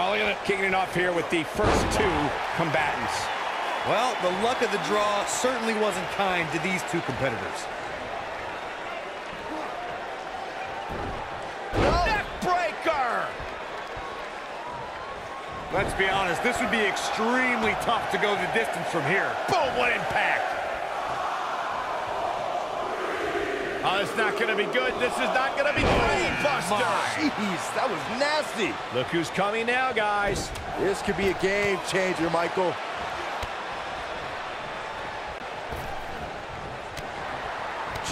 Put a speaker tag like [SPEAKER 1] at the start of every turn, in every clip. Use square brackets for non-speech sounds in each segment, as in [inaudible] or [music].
[SPEAKER 1] Oh, look at it. Kicking it off here with the first two combatants.
[SPEAKER 2] Well, the luck of the draw certainly wasn't kind to these two competitors.
[SPEAKER 1] Neck breaker!
[SPEAKER 2] Let's be honest, this would be extremely tough to go the distance from here.
[SPEAKER 1] Boom, what impact! Oh, it's not going to be good. This is not going to be oh, brain buster.
[SPEAKER 3] Jeez, that was nasty.
[SPEAKER 1] Look who's coming now, guys.
[SPEAKER 3] This could be a game changer, Michael.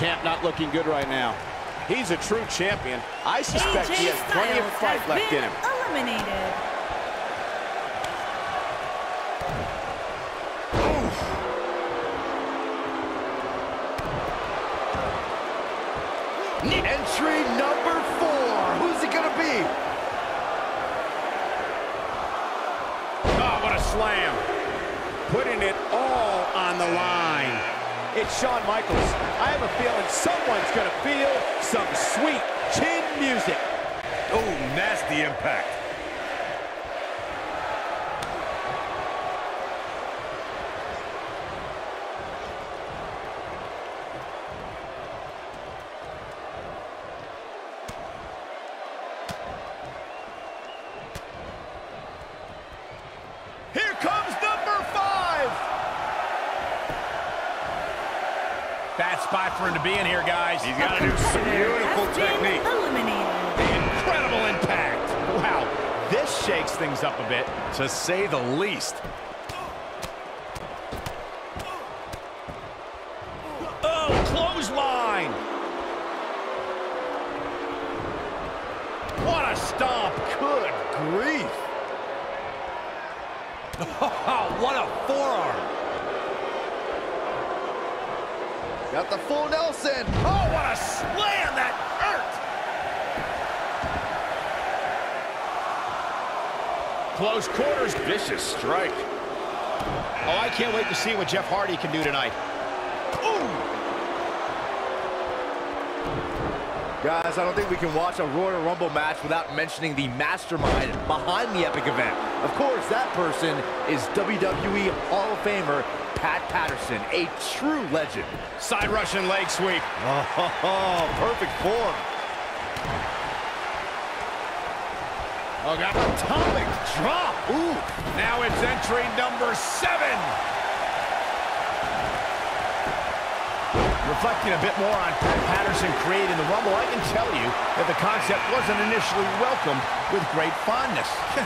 [SPEAKER 4] Champ not looking good right now. He's a true champion. I suspect he has plenty of fight left in him.
[SPEAKER 5] Eliminated.
[SPEAKER 4] It's Shawn Michaels. I have a feeling someone's going to feel some sweet chin music.
[SPEAKER 2] Oh, nasty impact.
[SPEAKER 1] Here comes number five. Bad spot for him to be in here, guys.
[SPEAKER 2] He's got to do some beautiful technique.
[SPEAKER 5] Eliminated.
[SPEAKER 1] Incredible impact. Wow, this shakes things up a bit.
[SPEAKER 2] To say the least.
[SPEAKER 1] Oh, clothesline. What a stomp. Good grief.
[SPEAKER 2] Oh, [laughs] what a forearm.
[SPEAKER 3] Got the full Nelson.
[SPEAKER 1] Oh, what a slam. That hurt. Close quarters.
[SPEAKER 2] Vicious strike.
[SPEAKER 1] Oh, I can't wait to see what Jeff Hardy can do tonight. Ooh.
[SPEAKER 3] Guys, I don't think we can watch a Royal Rumble match without mentioning the mastermind behind the epic event. Of course, that person is WWE Hall of Famer Pat Patterson, a true legend.
[SPEAKER 1] Side Russian leg sweep.
[SPEAKER 3] Oh, perfect form.
[SPEAKER 1] Oh, got atomic drop. Ooh. Now it's entry number seven. Reflecting a bit more on Pat Patterson creating the Rumble, I can tell you that the concept wasn't initially welcomed with great fondness. [laughs]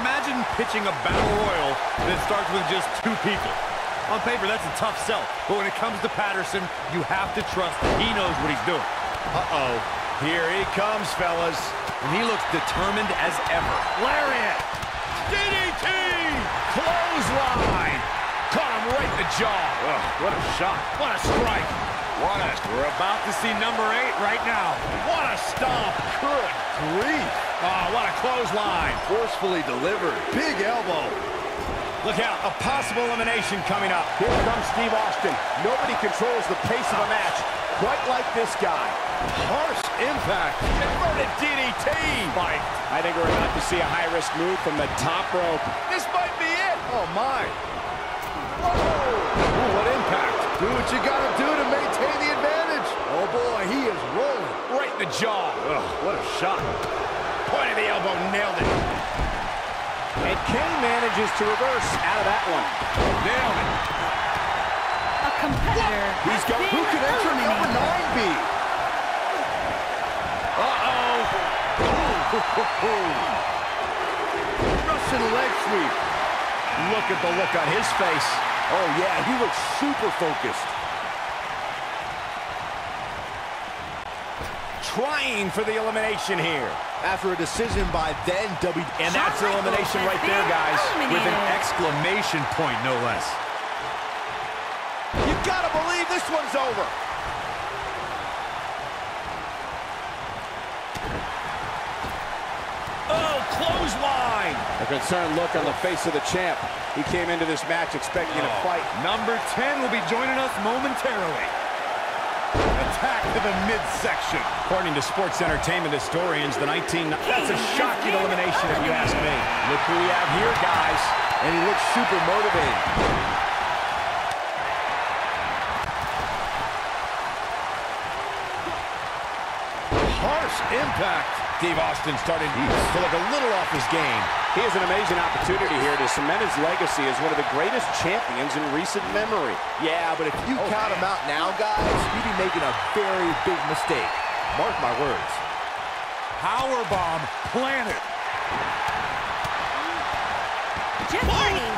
[SPEAKER 2] Imagine pitching a battle royal that starts with just two people. On paper, that's a tough sell. But when it comes to Patterson, you have to trust he knows what he's doing.
[SPEAKER 1] Uh-oh. Here he comes, fellas.
[SPEAKER 2] And he looks determined as ever.
[SPEAKER 1] Lariat. DDT. Clothesline. Caught him right in the jaw.
[SPEAKER 2] Ugh, what a shot.
[SPEAKER 1] What a strike.
[SPEAKER 2] What a... We're about to see number eight right now.
[SPEAKER 1] What a stomp.
[SPEAKER 3] Good grief.
[SPEAKER 1] Oh, what a clothesline.
[SPEAKER 3] Forcefully delivered. Big elbow.
[SPEAKER 1] Look out, a possible elimination coming up.
[SPEAKER 4] Here comes Steve Austin. Nobody controls the pace of a match quite like this guy.
[SPEAKER 1] Harsh impact. Inverted DDT. Mike,
[SPEAKER 4] I think we're about to see a high-risk move from the top rope.
[SPEAKER 1] This might be it.
[SPEAKER 3] Oh, my.
[SPEAKER 1] Ooh, what impact.
[SPEAKER 3] Do what you gotta do to maintain the advantage. Oh, boy, he is rolling.
[SPEAKER 1] Right in the jaw.
[SPEAKER 2] Ugh, what a shot.
[SPEAKER 1] Point of the elbow, nailed it.
[SPEAKER 4] And Kane manages to reverse out of that one.
[SPEAKER 1] Nailed it.
[SPEAKER 5] A competitor
[SPEAKER 3] He's
[SPEAKER 5] has
[SPEAKER 3] got, who can enter number nine be?
[SPEAKER 1] Uh-oh. [laughs]
[SPEAKER 3] Russian leg sweep.
[SPEAKER 1] Look at the look on his face.
[SPEAKER 3] Oh, yeah, he looks super focused.
[SPEAKER 1] Trying for the elimination here.
[SPEAKER 3] After a decision by then W.
[SPEAKER 1] And that's
[SPEAKER 5] Shawn
[SPEAKER 1] elimination right there,
[SPEAKER 5] been
[SPEAKER 1] guys.
[SPEAKER 2] With an exclamation point, no less.
[SPEAKER 1] You gotta believe this one's over. Oh, clothesline.
[SPEAKER 4] A concerned look on the face of the champ. He came into this match expecting a oh, fight.
[SPEAKER 2] Number 10 will be joining us momentarily.
[SPEAKER 6] Attack to the midsection.
[SPEAKER 1] According to sports entertainment historians, the 19... That's a shocking elimination if you ask me. Look who we have here, guys.
[SPEAKER 3] And he looks super motivated.
[SPEAKER 6] Harsh impact.
[SPEAKER 1] Steve Austin starting to look a little off his game.
[SPEAKER 4] He has an amazing opportunity here to cement his legacy as one of the greatest champions in recent memory.
[SPEAKER 3] Yeah, but if you oh, count him out now, guys, you'd be making a very big mistake. Mark my words.
[SPEAKER 6] Power bomb planted.
[SPEAKER 5] Jeff Hardy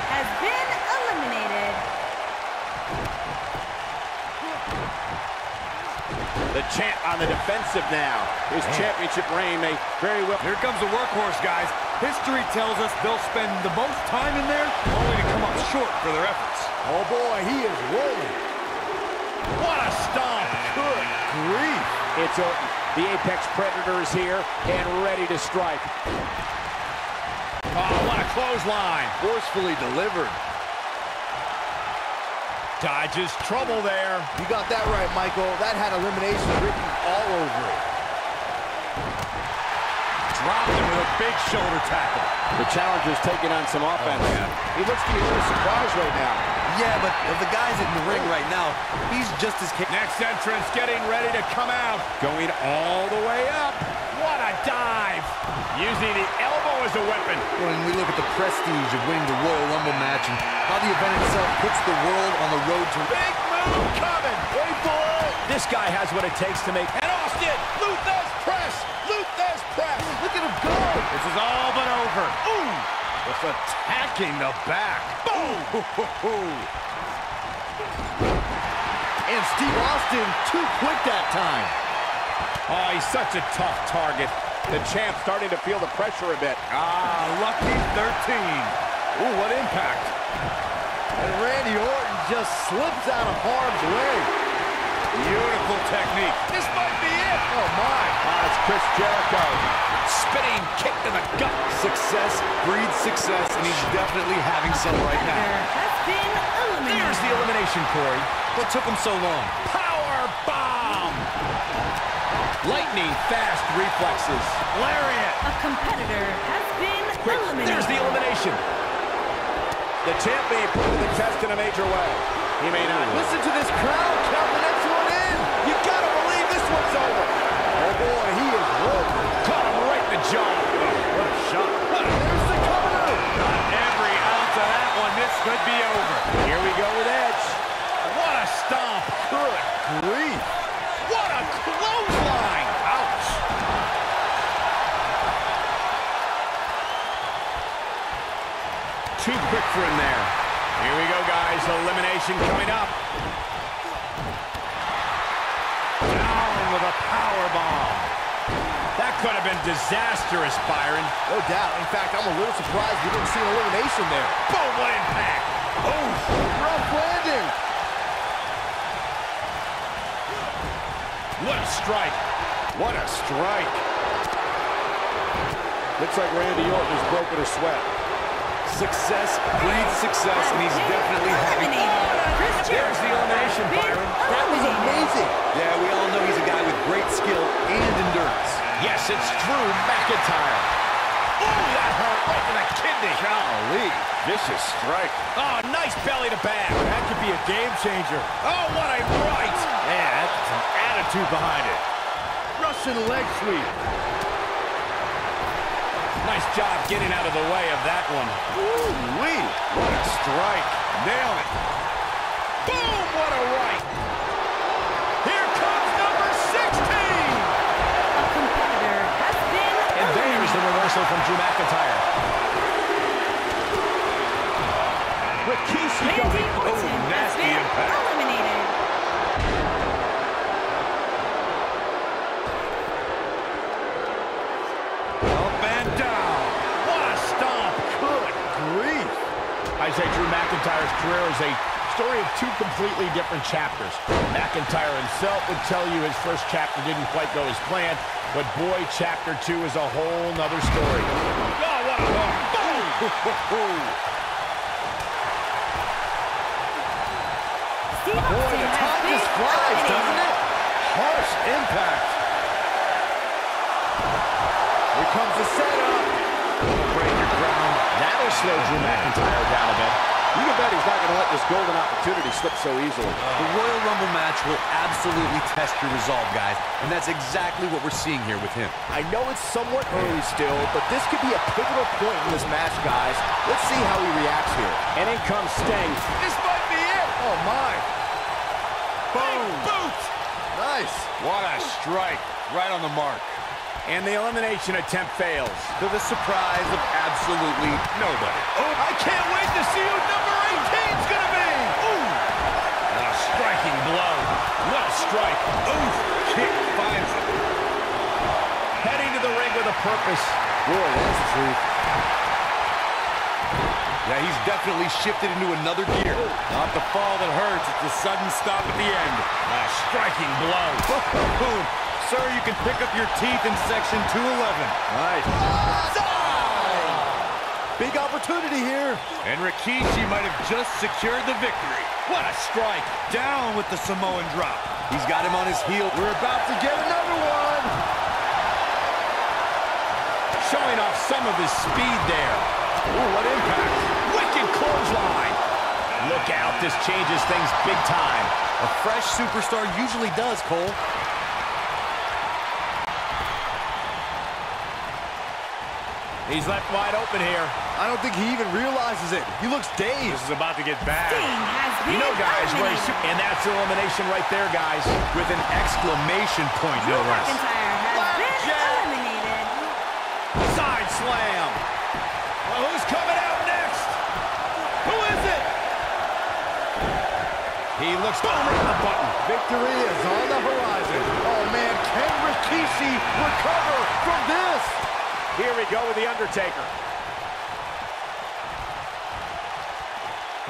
[SPEAKER 4] The champ on the defensive now. His championship reign may very well...
[SPEAKER 6] Here comes the workhorse, guys. History tells us they'll spend the most time in there only to come up short for their efforts.
[SPEAKER 3] Oh boy, he is rolling.
[SPEAKER 1] What a stomp.
[SPEAKER 3] Good grief.
[SPEAKER 4] It's Orton. The Apex Predator is here and ready to strike.
[SPEAKER 1] Oh, what a clothesline.
[SPEAKER 3] Forcefully delivered.
[SPEAKER 1] Dodges trouble there.
[SPEAKER 3] You got that right, Michael. That had elimination written all over it.
[SPEAKER 6] Dropped him with a big shoulder tackle.
[SPEAKER 4] The challenger's taking on some offense. Oh, he looks to be a little surprised right now.
[SPEAKER 2] Yeah, but of the guys in the ring right now, he's just as capable.
[SPEAKER 1] Next entrance getting ready to come out. Going all the way up. Dive. Using the elbow as a weapon.
[SPEAKER 2] When we look at the prestige of winning the Royal Rumble match and how the event itself puts the world on the road to...
[SPEAKER 1] Big move coming. Wait for it. This guy has what it takes to make... And Austin, Lou Thesz press. Lou Thesz press.
[SPEAKER 3] Look at him go.
[SPEAKER 6] This is all but over. Ooh! Just attacking the back. Boom! [laughs]
[SPEAKER 3] And Steve Austin too quick that time.
[SPEAKER 1] Oh, he's such a tough target.
[SPEAKER 4] The champ starting to feel the pressure a bit.
[SPEAKER 6] Ah, lucky 13.
[SPEAKER 1] Ooh, what impact.
[SPEAKER 3] And Randy Orton just slips out of harm's way.
[SPEAKER 6] Beautiful technique.
[SPEAKER 1] This might be it.
[SPEAKER 3] Oh, my.
[SPEAKER 4] Ah, it's Chris Jericho.
[SPEAKER 1] Spinning kick to the gut.
[SPEAKER 2] Success breeds success, and he's definitely having some right now.
[SPEAKER 5] Competitor has been eliminated.
[SPEAKER 1] There's the elimination, Corey.
[SPEAKER 2] What took him so long?
[SPEAKER 1] Power bomb. Lightning fast reflexes.
[SPEAKER 6] Lariat.
[SPEAKER 5] A competitor has been
[SPEAKER 1] Quick.
[SPEAKER 5] eliminated.
[SPEAKER 1] There's the elimination.
[SPEAKER 4] The champ may put to the test in a major way. He may not.
[SPEAKER 3] Listen to this crowd count the next one in.
[SPEAKER 4] You gotta believe this one's over.
[SPEAKER 3] Oh, boy, he is rolling.
[SPEAKER 1] Caught him right in the jaw.
[SPEAKER 6] What a shot.
[SPEAKER 3] There's the cover.
[SPEAKER 6] Not every ounce of that one. This could be over.
[SPEAKER 4] Here we go with Edge.
[SPEAKER 1] What a stomp.
[SPEAKER 3] Good grief.
[SPEAKER 1] What a clothesline. Ouch. Too quick for him there. Here we go, guys. Elimination coming up.
[SPEAKER 6] Down with a power bomb.
[SPEAKER 1] That could have been disastrous, Byron.
[SPEAKER 3] No doubt. In fact, I'm a little surprised we didn't see an elimination there.
[SPEAKER 1] Boom, what impact.
[SPEAKER 3] Oh, rough landing.
[SPEAKER 1] What a strike.
[SPEAKER 4] What a strike. Looks like Randy Orton has broken a sweat.
[SPEAKER 2] Success breeds success, and he's definitely having...
[SPEAKER 5] eliminated. Chris
[SPEAKER 1] There's the elimination,
[SPEAKER 5] has
[SPEAKER 1] Byron.
[SPEAKER 3] That was amazing.
[SPEAKER 2] Yeah, we all know he's a guy with great skill and endurance.
[SPEAKER 1] Yes, it's Drew McIntyre. Ooh, that hurt right to the kidney.
[SPEAKER 6] Golly. Vicious strike.
[SPEAKER 1] Oh, nice belly to back.
[SPEAKER 6] That could be a game changer.
[SPEAKER 1] Oh, what a right.
[SPEAKER 6] Man, that's some attitude behind it.
[SPEAKER 3] Russian leg sweep.
[SPEAKER 1] Nice job getting out of the way of that one.
[SPEAKER 6] Ooh-wee. What a strike. Nail it.
[SPEAKER 1] Boom, what a right. Here comes number 16.
[SPEAKER 5] A competitor has been
[SPEAKER 1] And there's the reversal from Drew McIntyre. Completely different chapters. McIntyre himself would tell you his first chapter didn't quite go as planned, but boy, chapter two is a whole nother story. Oh, what a boom!
[SPEAKER 3] Boy, the top just flies, doesn't it? harsh impact. Here comes the setup.
[SPEAKER 7] Break your ground. That'll slow Drew McIntyre down a bit. You can bet he's not going to let this golden opportunity slip so easily.
[SPEAKER 8] The Royal Rumble match will absolutely test your resolve, guys. And that's exactly what we're seeing here with him.
[SPEAKER 3] I know it's somewhat early still, but this could be a pivotal point in this match, guys. Let's see how he reacts here.
[SPEAKER 7] And in comes Sting.
[SPEAKER 3] This might be it. Oh, my.
[SPEAKER 2] Boom! Boot!
[SPEAKER 3] Nice.
[SPEAKER 2] What a strike. Right on the mark.
[SPEAKER 1] And the elimination attempt fails.
[SPEAKER 2] To the surprise of absolutely nobody. Oh, I can't wait to see who number 18's gonna be! Ooh! A striking blow. What a strike. Oof, Kick finds it.
[SPEAKER 1] Heading to the ring with a purpose.
[SPEAKER 3] Boy, that's the truth.
[SPEAKER 2] Yeah, he's definitely shifted into another gear. Not the fall that hurts, it's the sudden stop at the end. A striking blow. [laughs] Boom. Sir, you can pick up your teeth in section 211.
[SPEAKER 3] Nice. Big opportunity here.
[SPEAKER 2] And Rikishi might have just secured the victory. What a strike. Down with the Samoan drop. He's got him on his heel.
[SPEAKER 3] We're about to get another one.
[SPEAKER 1] Showing off some of his speed there. Ooh, what impact. Wicked clothesline. Look out, this changes things big time.
[SPEAKER 8] A fresh superstar usually does, Cole.
[SPEAKER 1] He's left wide open here.
[SPEAKER 3] I don't think he even realizes it. He looks dazed.
[SPEAKER 2] This is about to get bad.
[SPEAKER 5] Sting has been
[SPEAKER 1] You know, guys, where And that's elimination right there, guys.
[SPEAKER 2] With an exclamation point,
[SPEAKER 5] Drew
[SPEAKER 2] no less.
[SPEAKER 5] McIntyre has been eliminated.
[SPEAKER 1] Side slam. Well, who's coming out next? Who is it? He looks boom right on the button.
[SPEAKER 3] Victory is on the horizon. Oh, man, can Rikishi recover from this?
[SPEAKER 1] Here we go with The Undertaker.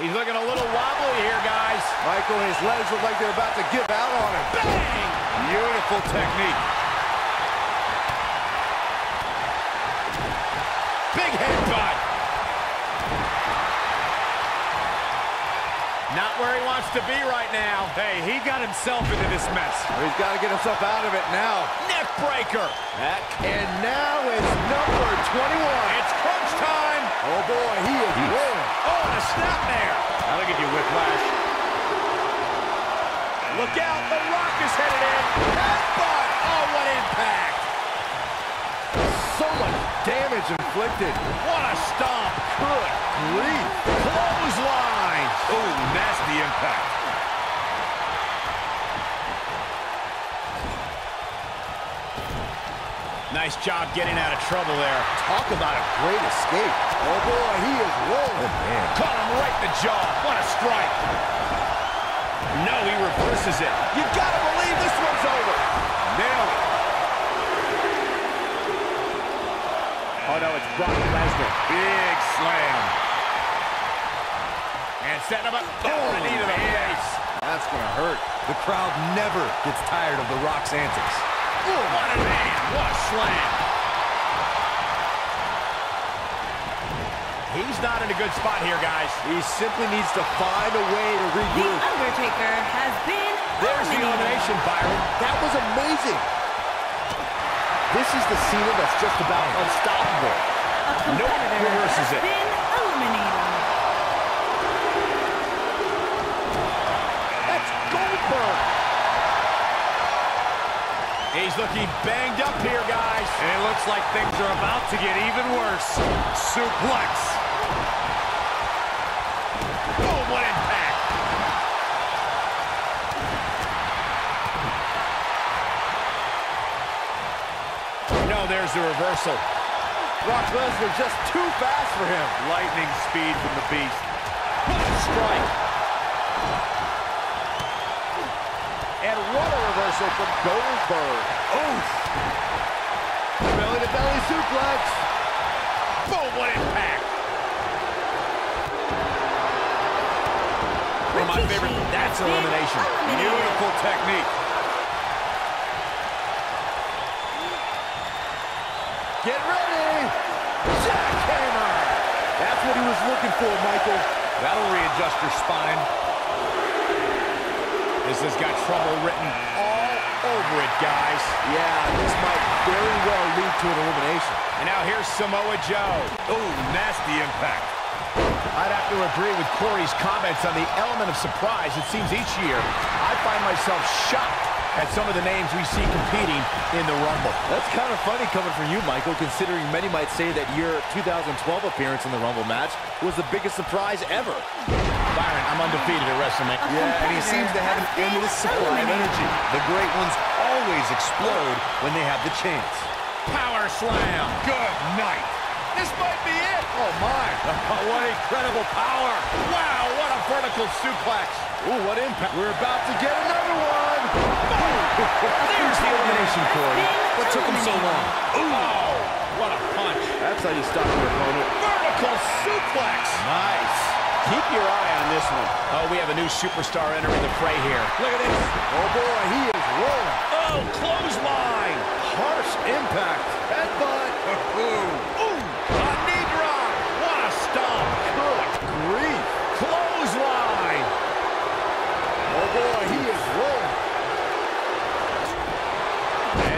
[SPEAKER 1] He's looking a little wobbly here, guys.
[SPEAKER 3] Michael his legs look like they're about to give out on him.
[SPEAKER 1] Bang!
[SPEAKER 2] Beautiful technique.
[SPEAKER 1] Big headbutt. Not where he wants to be right now.
[SPEAKER 2] Hey, he got himself into this mess.
[SPEAKER 3] He's got to get himself out of it now.
[SPEAKER 1] Neck breaker.
[SPEAKER 3] That, and now it's number 21.
[SPEAKER 1] It's crunch time.
[SPEAKER 3] Oh, boy, he is rolling.
[SPEAKER 1] Oh, and a snap there.
[SPEAKER 2] That'll give you whiplash.
[SPEAKER 1] Look out, The Rock is headed in. Headbutt. Oh, what impact.
[SPEAKER 3] So much damage inflicted.
[SPEAKER 1] What a stomp.
[SPEAKER 3] Good grief.
[SPEAKER 1] Clothesline.
[SPEAKER 2] Oh, nasty impact.
[SPEAKER 1] Nice job getting out of trouble there.
[SPEAKER 3] Talk about a great escape. Oh, boy, he is rolling. Oh, man.
[SPEAKER 1] Caught him right in the jaw. What a strike. No, he reverses it. You gotta believe this one's over.
[SPEAKER 2] Nailed it.
[SPEAKER 1] Oh, no, it's Brock Lesnar.
[SPEAKER 2] Big slam.
[SPEAKER 1] And setting him up. Oh, a knee to the face.
[SPEAKER 3] That's going to hurt.
[SPEAKER 8] The crowd never gets tired of The Rock's antics.
[SPEAKER 1] Ooh, what a man. What a slam. He's not in a good spot here, guys.
[SPEAKER 3] He simply needs to find a way to regroup. The.
[SPEAKER 5] Undertaker has been
[SPEAKER 1] There's the
[SPEAKER 5] eliminated.
[SPEAKER 1] elimination, Byron.
[SPEAKER 3] That was amazing. This is the Cena that's just about unstoppable.
[SPEAKER 5] A
[SPEAKER 1] Nope,
[SPEAKER 5] competitor
[SPEAKER 1] reverses
[SPEAKER 5] has
[SPEAKER 1] it.
[SPEAKER 5] been eliminated.
[SPEAKER 1] That's Goldberg. He's looking banged up here, guys.
[SPEAKER 2] And it looks like things are about to get even worse. Suplex.
[SPEAKER 1] Boom, what impact. No, there's the reversal.
[SPEAKER 3] Brock Lesnar just too fast for him.
[SPEAKER 2] Lightning speed from the beast.
[SPEAKER 1] What a strike. Reversal from Goldberg.
[SPEAKER 3] Oof. Belly to belly suplex.
[SPEAKER 1] Boom, what impact. One of my favorite, that's elimination.
[SPEAKER 2] Beautiful technique.
[SPEAKER 3] Get ready. Jackhammer. That's what he was looking for, Michael.
[SPEAKER 2] That'll readjust your spine.
[SPEAKER 1] This has got trouble written all over it, guys.
[SPEAKER 3] Yeah, this might very well lead to an elimination.
[SPEAKER 1] And now here's Samoa Joe.
[SPEAKER 6] Oh, nasty impact.
[SPEAKER 1] I'd have to agree with Corey's comments on the element of surprise. It seems each year I find myself shocked at some of the names we see competing in the Rumble.
[SPEAKER 3] That's kind of funny coming from you, Michael, considering many might say that your 2012 appearance in the Rumble match was the biggest surprise ever.
[SPEAKER 1] Byron, I'm undefeated at WrestleMania.
[SPEAKER 2] Yeah, and he seems to have an endless supply of energy. The great ones always explode when they have the chance.
[SPEAKER 1] Power slam.
[SPEAKER 6] Good night.
[SPEAKER 1] This might be it.
[SPEAKER 3] Oh, my. [laughs]
[SPEAKER 1] what incredible power. Wow, what a vertical suplex.
[SPEAKER 3] Ooh, what impact. We're about to get another one.
[SPEAKER 1] There's [laughs] the elimination, Corey.
[SPEAKER 2] What took him so long?
[SPEAKER 1] Oh, what a punch.
[SPEAKER 3] That's how you stop your opponent.
[SPEAKER 1] Vertical suplex.
[SPEAKER 3] Nice.
[SPEAKER 1] Keep your eye on this one. Oh, we have a new superstar entering the fray here.
[SPEAKER 3] Look at this. Oh, boy, he is rolling.
[SPEAKER 1] Oh, clothesline.
[SPEAKER 3] Harsh impact. Headbutt.
[SPEAKER 1] Ooh, Ooh. a knee drop. What a stomp.
[SPEAKER 3] Good grief.
[SPEAKER 1] Clothesline.
[SPEAKER 3] Oh, boy, he is rolling.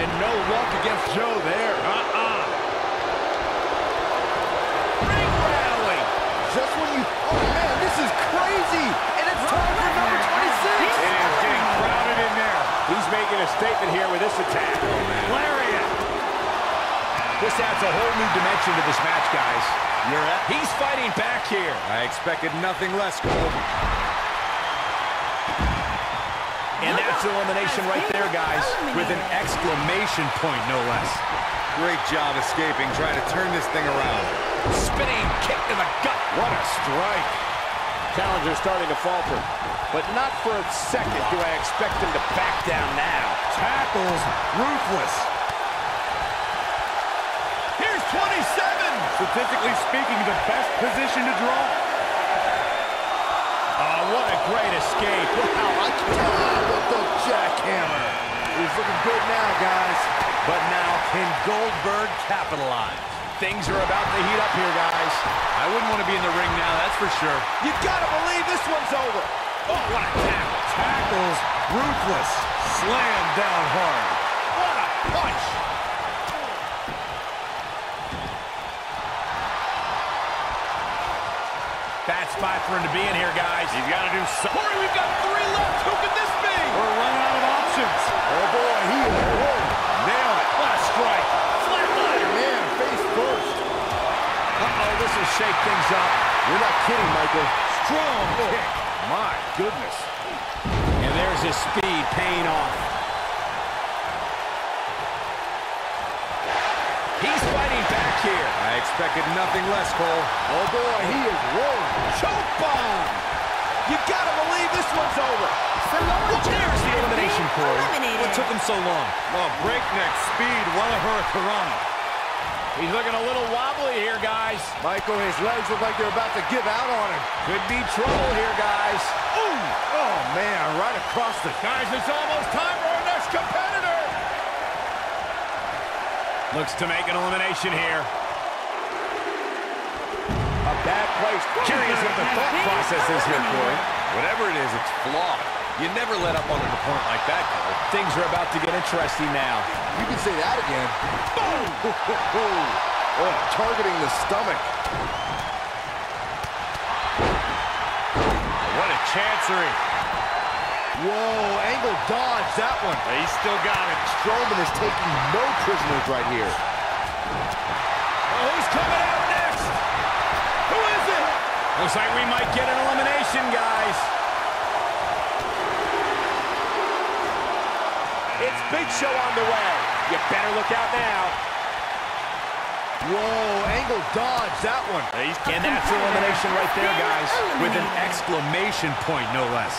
[SPEAKER 1] And no luck against Joe there. Uh-uh. Ring rally.
[SPEAKER 3] Just when you... Oh, man, this is crazy. And it's time for number 26.
[SPEAKER 1] It is getting crowded in there. He's making a statement here with this attack. Lariat. This adds a whole new dimension to this match, guys.
[SPEAKER 6] You're.
[SPEAKER 1] He's fighting back here.
[SPEAKER 2] I expected nothing less, Cole.
[SPEAKER 1] And that's elimination right there, guys.
[SPEAKER 2] With an exclamation point, no less. Great job escaping, trying to turn this thing around.
[SPEAKER 1] Spinning kick to the gut. What a strike. Challenger starting to falter. But not for a second do I expect him to back down now.
[SPEAKER 2] Tackles, ruthless.
[SPEAKER 1] Here's 27.
[SPEAKER 6] Statistically speaking, the best position to draw.
[SPEAKER 1] Oh, what a great escape.
[SPEAKER 3] Wow, I cannot ah, with the jackhammer. He's looking good now, guys.
[SPEAKER 2] But now, can Goldberg capitalize?
[SPEAKER 1] Things are about to heat up here, guys.
[SPEAKER 2] I wouldn't want to be in the ring now, that's for sure.
[SPEAKER 1] You gotta believe this one's over. Oh, what a tackle.
[SPEAKER 2] Tackles, ruthless, slam down hard.
[SPEAKER 1] What a punch. Bad spot for him to be in here, guys.
[SPEAKER 6] He's got to do something.
[SPEAKER 1] Corey, we've got three left. Who could this be?
[SPEAKER 6] We're running out of options.
[SPEAKER 3] Oh, boy, he is rolling.
[SPEAKER 1] Nail it. What a strike. Flatliner.
[SPEAKER 3] Man, face first.
[SPEAKER 1] Uh-oh, this will shake things up.
[SPEAKER 3] You're not kidding, Michael.
[SPEAKER 1] Strong kick.
[SPEAKER 3] My goodness.
[SPEAKER 1] And there's his speed paying off. He's fighting back here.
[SPEAKER 2] I expected nothing less, Cole.
[SPEAKER 3] Oh, boy, he is rolling.
[SPEAKER 1] Choke bomb. You gotta believe this one's over.
[SPEAKER 5] Samoa Joe
[SPEAKER 1] There's the elimination,
[SPEAKER 5] been
[SPEAKER 1] Corey.
[SPEAKER 5] eliminated.
[SPEAKER 2] What took him so long?
[SPEAKER 6] Oh, breakneck speed, what a hurricanrana.
[SPEAKER 1] He's looking a little wobbly here, guys.
[SPEAKER 3] Michael, his legs look like they're about to give out on him.
[SPEAKER 1] Could be trouble here, guys.
[SPEAKER 3] Ooh! Oh, man, right across the...
[SPEAKER 1] Guys, it's almost time for our next competitor. Looks to make an elimination here. A bad place. Curious what the thought process is here, Corey.
[SPEAKER 2] Whatever it is, it's flawed. You never let up on an opponent like that, Cole.
[SPEAKER 1] Things are about to get interesting now.
[SPEAKER 3] You can say that again. Boom! [laughs] Oh, targeting the stomach.
[SPEAKER 6] What a chancery.
[SPEAKER 3] Whoa, angle dodge, that one.
[SPEAKER 6] He's still got it.
[SPEAKER 3] Strowman is taking no prisoners right here.
[SPEAKER 1] Oh, who's coming out next? Who is it? Looks like we might get an elimination, guys. It's Big Show on the way. You better look out now.
[SPEAKER 3] Whoa, angle dodge, that one.
[SPEAKER 1] And that's elimination right there, guys.
[SPEAKER 2] With an exclamation point, no less.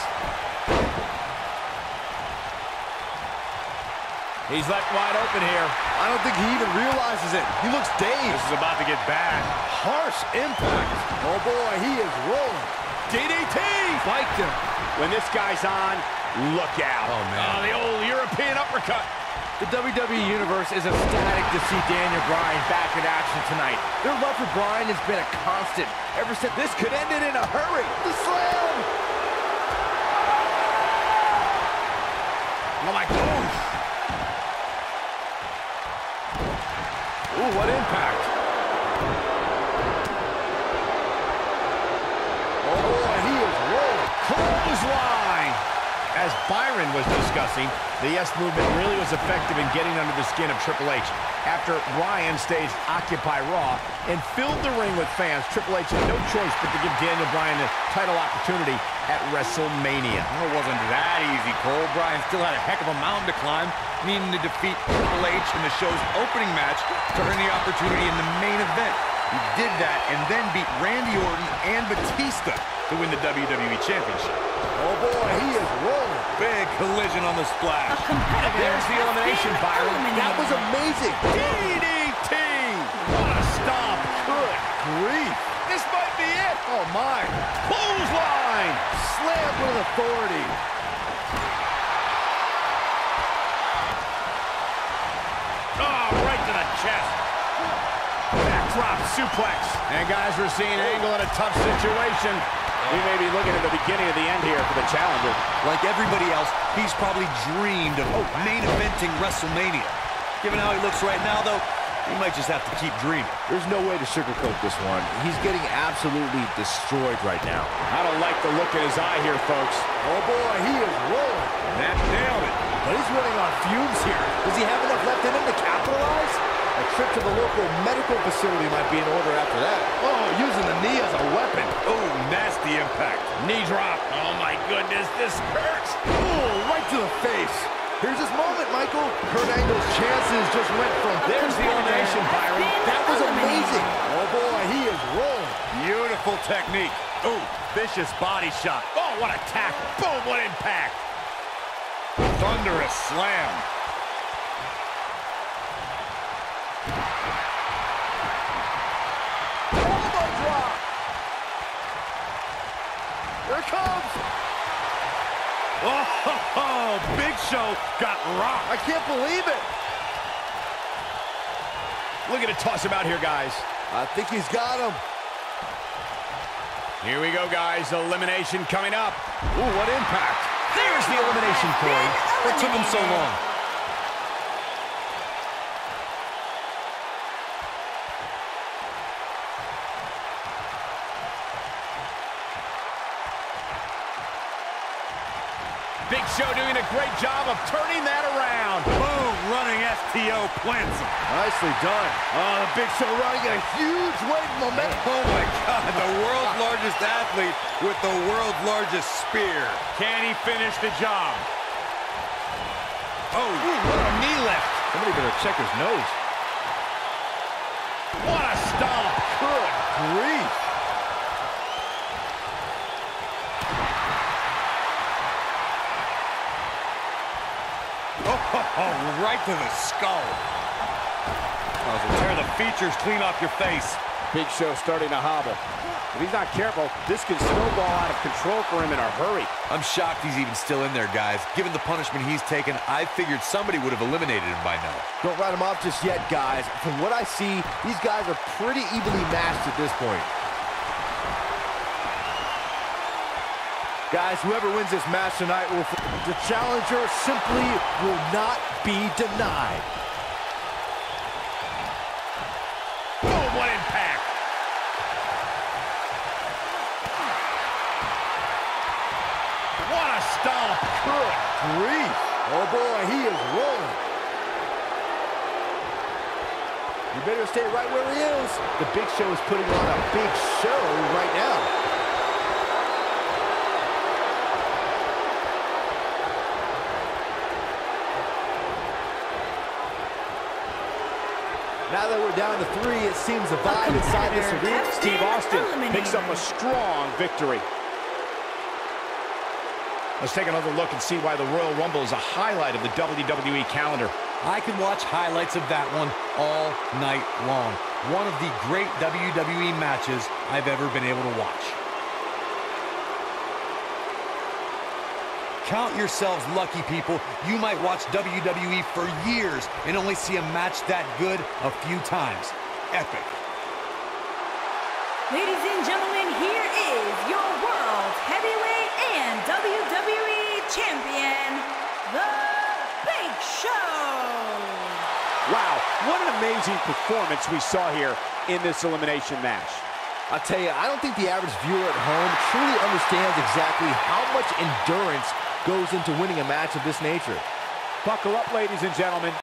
[SPEAKER 1] He's left wide open here.
[SPEAKER 3] I don't think he even realizes it. He looks dazed.
[SPEAKER 6] This is about to get bad.
[SPEAKER 3] Harsh impact. Oh, boy, he is rolling.
[SPEAKER 1] DDT!
[SPEAKER 3] Spiked him.
[SPEAKER 1] When this guy's on, look out.
[SPEAKER 2] Oh, man.
[SPEAKER 1] Oh, the old European uppercut.
[SPEAKER 3] The WWE Universe is ecstatic to see Daniel Bryan back in action tonight. Their love for Bryan has been a constant ever since this could end it in a hurry. The slam!
[SPEAKER 1] Oh, my gosh.
[SPEAKER 6] Ooh, what impact.
[SPEAKER 1] Byron was discussing, the Yes Movement really was effective in getting under the skin of Triple H. After Bryan staged Occupy Raw and filled the ring with fans, Triple H had no choice but to give Daniel Bryan a title opportunity at WrestleMania.
[SPEAKER 2] Well, it wasn't that easy, Cole. Bryan still had a heck of a mountain to climb, needing to defeat Triple H in the show's opening match to earn the opportunity in the main event. He did that and then beat Randy Orton and Batista to win the WWE Championship.
[SPEAKER 3] Oh, boy, he is rolling.
[SPEAKER 2] Big collision on the splash.
[SPEAKER 5] competitor
[SPEAKER 1] There's the elimination,
[SPEAKER 5] been
[SPEAKER 1] Byron.
[SPEAKER 5] eliminated.
[SPEAKER 3] That was amazing.
[SPEAKER 1] DDT! What a stomp!
[SPEAKER 3] Good grief.
[SPEAKER 1] This might be it!
[SPEAKER 3] Oh, my.
[SPEAKER 1] Clothesline!
[SPEAKER 3] Slam with authority.
[SPEAKER 1] Oh, right to the chest. Backdrop suplex. And guys, we're seeing Angle in a tough situation. We may be looking at the beginning of the end here for the challenger.
[SPEAKER 2] Like everybody else, he's probably dreamed of oh, main eventing WrestleMania. Given how he looks right now, though, he might just have to keep dreaming.
[SPEAKER 3] There's no way to sugarcoat this one. He's getting absolutely destroyed right now.
[SPEAKER 1] I don't like the look in his eye here, folks.
[SPEAKER 3] Oh, boy, he is rolling.
[SPEAKER 2] That nailed it.
[SPEAKER 3] But he's running on fumes here. Does he have enough left in him to capitalize? A trip to the local medical facility might be in order after that. Oh, using the knee as a weapon.
[SPEAKER 2] Oh, nasty impact.
[SPEAKER 1] Knee drop. Oh, my goodness, this hurts.
[SPEAKER 3] Oh, right to the face. Here's his moment, Michael. Kurt Angle's chances just went from
[SPEAKER 1] There's the elimination, Byron.
[SPEAKER 3] That was amazing. Oh, boy, he is rolling.
[SPEAKER 2] Beautiful technique. Oh, vicious body shot.
[SPEAKER 1] Oh, what a tackle. Boom, what impact.
[SPEAKER 2] Thunderous slam.
[SPEAKER 3] Here comes.
[SPEAKER 2] Oh, ho, [laughs] ho, Big Show got rocked.
[SPEAKER 3] I can't believe it.
[SPEAKER 1] Look at it toss him out here, guys.
[SPEAKER 3] I think he's got him.
[SPEAKER 1] Here we go, guys. Elimination coming up.
[SPEAKER 2] Ooh, what impact.
[SPEAKER 1] There's the elimination, Corey.
[SPEAKER 2] What took him so long?
[SPEAKER 1] Of turning that around.
[SPEAKER 2] Boom, running STO plants him.
[SPEAKER 3] Nicely done. Oh, the Big Show running a huge weight momentum.
[SPEAKER 2] Oh my God, the world's largest athlete with the world's largest spear. Can he finish the job? Oh,
[SPEAKER 1] What a knee lift.
[SPEAKER 3] Somebody better check his nose.
[SPEAKER 1] What a stomp.
[SPEAKER 3] Good grief.
[SPEAKER 2] Oh, right to the skull. Oh, to tear the features clean off your face.
[SPEAKER 4] Big Show starting to hobble. If he's not careful, this can snowball out of control for him in a hurry.
[SPEAKER 2] I'm shocked he's even still in there, guys. Given the punishment he's taken, I figured somebody would have eliminated him by now.
[SPEAKER 3] Don't write him off just yet, guys. From what I see, these guys are pretty evenly matched at this point. Guys, whoever wins this match tonight will... The challenger simply will not be denied.
[SPEAKER 1] Boom, what impact. What a stomp.
[SPEAKER 3] Good grief. Oh, boy, he is rolling. You better stay right where he is. The Big Show is putting on a big show right now. Now that we're down to three, it seems the vibe inside this arena.
[SPEAKER 4] Steve Austin picks up a strong victory.
[SPEAKER 1] Let's take another look and see why the Royal Rumble is a highlight of the WWE calendar.
[SPEAKER 2] I can watch highlights of that one all night long. One of the great WWE matches I've ever been able to watch. Count yourselves lucky, people. You might watch WWE for years and only see a match that good a few times. Epic.
[SPEAKER 5] Ladies and gentlemen, here is your World Heavyweight and WWE Champion, The Big Show.
[SPEAKER 4] Wow,
[SPEAKER 1] what an amazing performance we saw here in this elimination match.
[SPEAKER 3] I tell you, I don't think the average viewer at home truly understands exactly how much endurance goes into winning a match of this nature.
[SPEAKER 1] Buckle up, ladies and gentlemen.